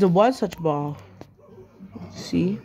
There was such ball. See?